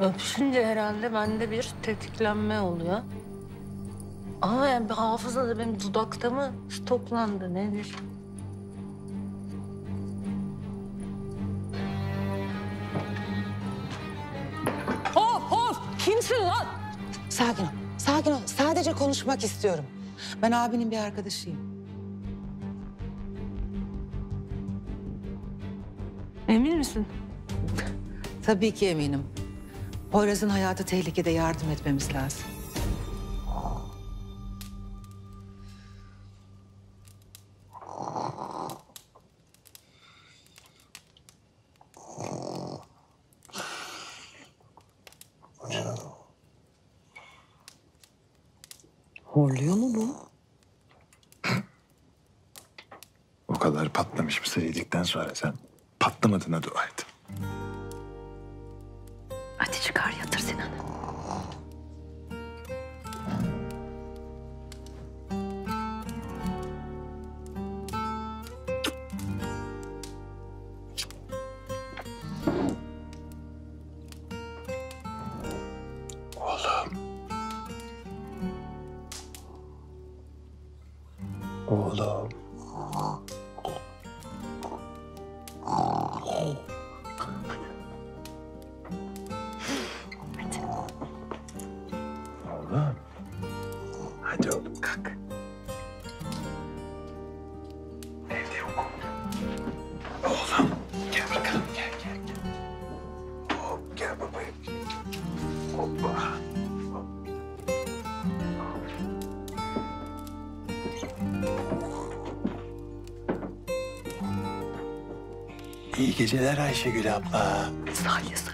Öpüşünce herhalde bende bir tetiklenme oluyor. Ama yani bir hafızada benim dudakta mı stoklandı nedir? Hop hop! Kimsin lan? Sakin ol, sakin ol. Sadece konuşmak istiyorum. Ben abinin bir arkadaşıyım. Emin misin? Tabii ki eminim. Poyraz'ın hayatı tehlikede yardım etmemiz lazım. Horluyor mu bu? O kadar patlamış mısır yedikten sonra sen patlamadığına dua et. Hadi çıkar yatır Sinan'ı. Oğlum. Oğlum. İyi geceler Ayşegül abla. Sayısı.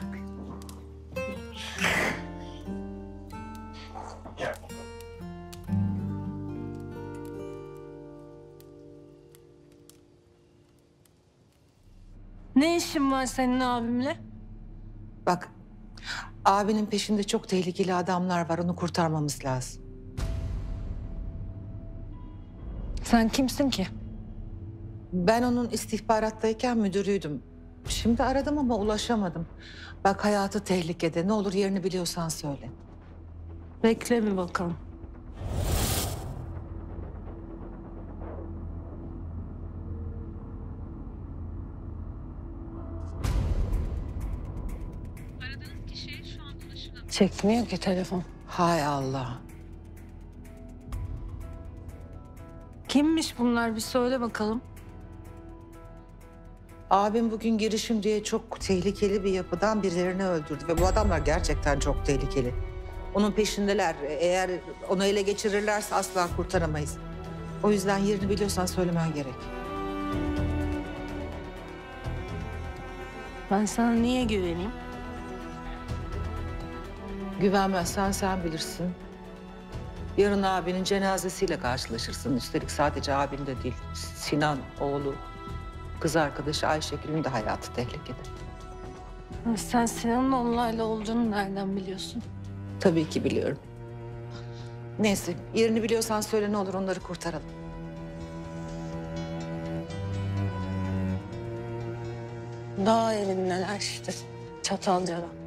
Gel. Ne işin var senin abimle? Bak, abinin peşinde çok tehlikeli adamlar var. Onu kurtarmamız lazım. Sen kimsin ki? Ben onun istihbarattayken müdürüydüm. Şimdi aradım ama ulaşamadım. Bak hayatı tehlikede. Ne olur yerini biliyorsan söyle. Bekle bir bakalım. Çekmiyor ki telefon. Hay Allah. Kimmiş bunlar bir söyle bakalım. Abim bugün girişim diye çok tehlikeli bir yapıdan birilerini öldürdü. Ve bu adamlar gerçekten çok tehlikeli. Onun peşindeler. Eğer onu ele geçirirlerse asla kurtaramayız. O yüzden yerini biliyorsan söylemen gerek. Ben sana niye güveneyim? Güvenmezsen sen bilirsin. Yarın abinin cenazesiyle karşılaşırsın. Üstelik sadece abin de değil. Sinan, oğlu, kız arkadaşı Ayşegül'ün de hayatı tehlikede. Sen Sinan'ın onlarla olduğunu nereden biliyorsun? Tabii ki biliyorum. Neyse, yerini biliyorsan söyle ne olur onları kurtaralım. Dağ evindeler işte. Çatalca'da.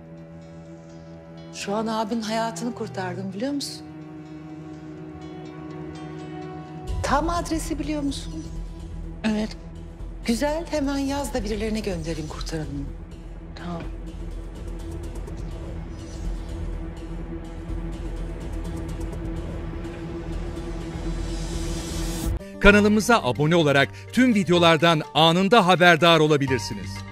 Şu an abin hayatını kurtardım biliyor musun? Tam adresi biliyor musun? Evet. Güzel, hemen yaz da birilerine göndereyim kurtaralım. Tamam. Kanalımıza abone olarak tüm videolardan anında haberdar olabilirsiniz.